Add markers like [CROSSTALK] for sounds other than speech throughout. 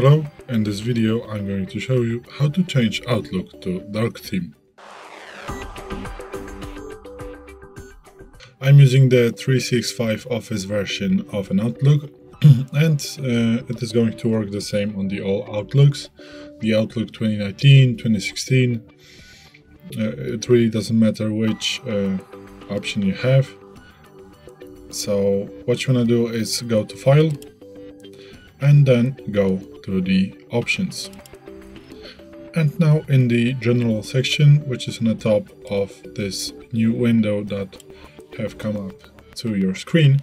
Hello, in this video I'm going to show you how to change Outlook to dark theme. I'm using the 365 Office version of an Outlook [CLEARS THROAT] and uh, it is going to work the same on the all Outlooks. The Outlook 2019, 2016, uh, it really doesn't matter which uh, option you have. So what you want to do is go to File and then go to the options. And now in the general section, which is on the top of this new window that have come up to your screen,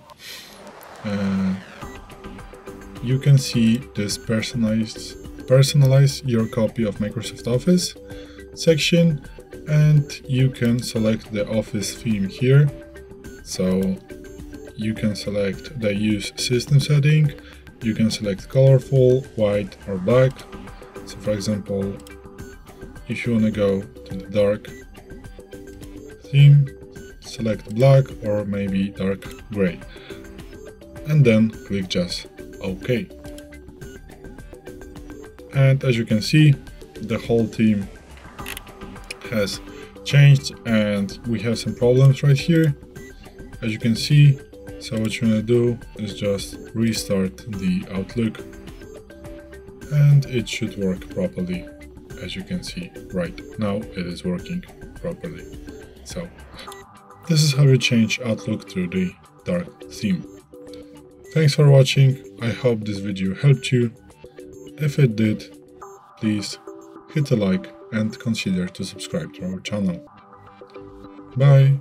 uh, you can see this personalized personalize your copy of Microsoft Office section and you can select the office theme here so you can select the use system setting you can select colorful white or black. So for example if you want to go to the dark theme select black or maybe dark gray. And then click just ok. And as you can see the whole theme has changed and we have some problems right here. As you can see so what you're gonna do is just restart the outlook and it should work properly as you can see right now it is working properly so this is how you change outlook to the dark theme thanks for watching i hope this video helped you if it did please hit a like and consider to subscribe to our channel. Bye!